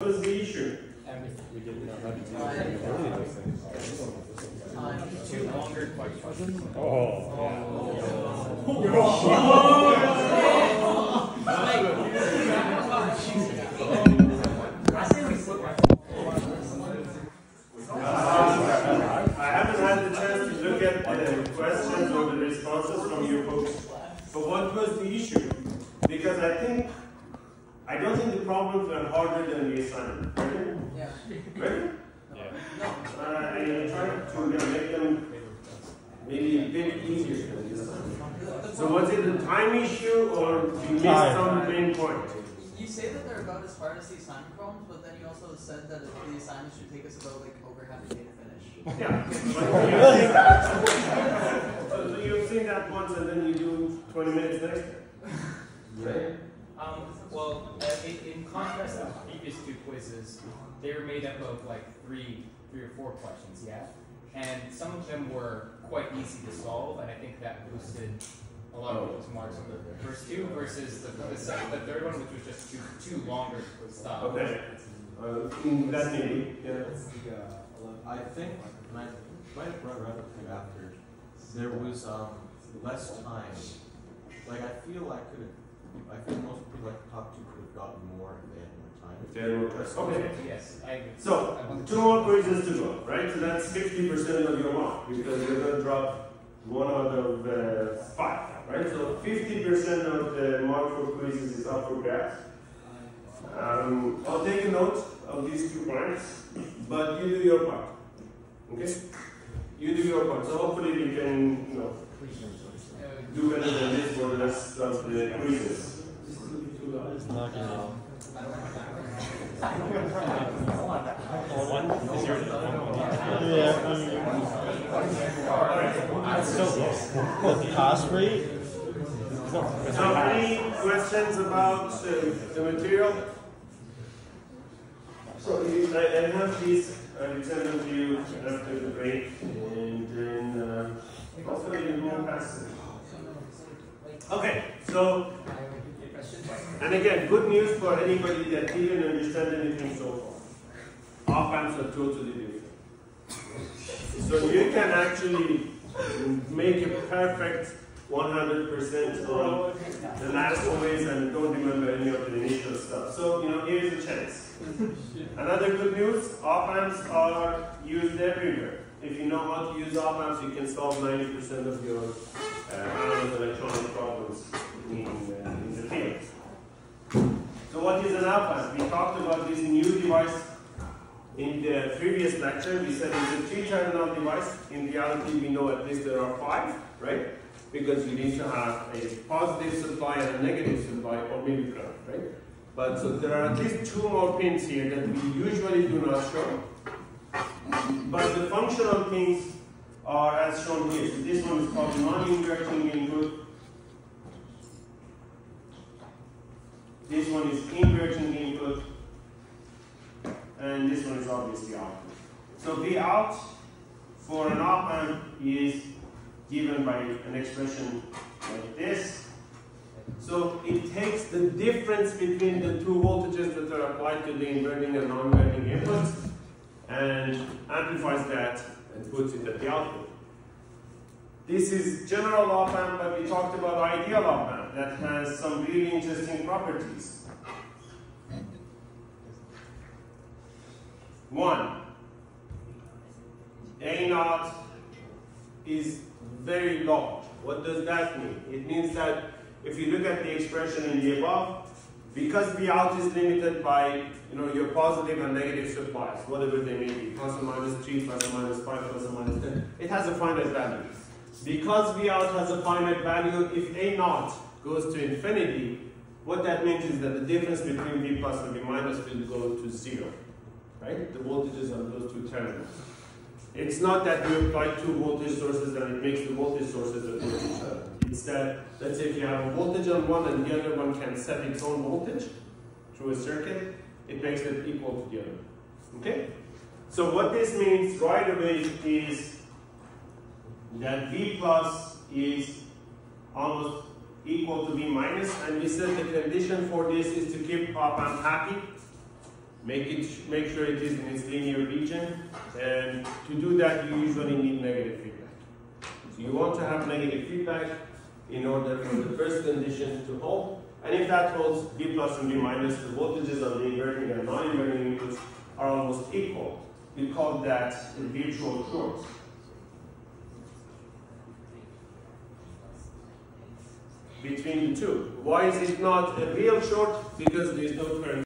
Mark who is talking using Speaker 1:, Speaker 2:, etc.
Speaker 1: What is the issue?
Speaker 2: And if we didn't know how to do any of those things.
Speaker 3: Two longer questions.
Speaker 2: Oh,
Speaker 1: I haven't had the chance to look at the questions or the responses from you folks. But what was the issue? Because I think, I don't think the problems are harder than the assignment. Ready?
Speaker 4: Yeah.
Speaker 1: Ready?
Speaker 2: yeah.
Speaker 1: Uh, and I'm trying to you know, make them maybe a bit easier than the assignment. So was it a time issue or you missed some main point?
Speaker 4: You say that they're about as hard as the assignment problems, but then you also said that the assignment should take us about like over half a day to finish.
Speaker 1: Yeah. But you've seen that. So you've seen that once and then you do 20 minutes next. Right?
Speaker 3: Well, uh, in, in contrast to the previous two quizzes, they were made up of like three, three or four questions, yeah? And some of them were quite easy to solve, and I think that boosted a lot of people's marks on the first two versus the, the, second, the third one, which was just too, too longer stuff.
Speaker 1: Okay. Uh, mm, that maybe, yeah.
Speaker 5: I think, and I might have run around with you after, there was um, less time. Like, I feel I could have, I feel most people I talked to could have gotten more if they had more time.
Speaker 1: If there were questions. Okay.
Speaker 3: Yes, I agree.
Speaker 1: So, two more quizzes to go, right? So that's 50% of your mark because you're going to drop one out of uh, five, right? So 50% of the mark for quizzes is up for grabs. Um, I'll take a note of these two points, but you do your part. Okay? You do your part. So hopefully we can, you know, do better than this the
Speaker 2: Yeah. So, pass rate?
Speaker 1: So any questions about uh, the material? So I, I have these, I will send them to you after the break, and then uh, hopefully you will pass. Okay, so, and again, good news for anybody that didn't understand anything so far. Op amps are totally different. So you can actually make a perfect 100% on the last quiz and don't remember any of the initial stuff. So, you know, here's a chance. Another good news, op amps are used everywhere. If you know how to use op amps, you can solve 90% of your uh, electronic problems in, uh, in the field. So what is an op amp? We talked about this new device in the previous lecture. We said it's a three-terminal device. In reality, we know at least there are five, right? Because you need to have a positive supply and a negative supply, or maybe ground, right? But so there are at least two more pins here that we usually do not show. But the functional things are as shown here. So this one is called non-inverting input. This one is inverting input. And this one is obviously output. So V out for an op amp is given by an expression like this. So it takes the difference between the two voltages that are applied to the inverting and non-inverting inputs and amplifies that and puts it at the output. This is general op amp, but we talked about ideal op amp that has some really interesting properties. One, A naught is very large. What does that mean? It means that if you look at the expression in the above, because V out is limited by you know your positive and negative supplies, whatever they may be, plus or minus 3, plus or minus 5, plus or minus 10, it has a finite value. Because V out has a finite value, if A naught goes to infinity, what that means is that the difference between V plus and V minus will go to zero. Right? The voltages on those two terminals. It's not that you apply two voltage sources and it makes the voltage sources equal to each other. It's that, let's say if you have a voltage on one and the other one can set its own voltage through a circuit, it makes it equal to the other. Okay? So what this means right away is that V plus is almost equal to V minus, and we said the condition for this is to keep op amp happy. make it make sure it is in its linear region, and to do that you usually need negative feedback. So you want to have negative feedback in order for the first condition to hold, and if that holds, V plus and V minus, the voltages of the inverting and non-inverting inputs are almost equal. We call that a virtual short. Between the two. Why is it not a real short? Because there is no current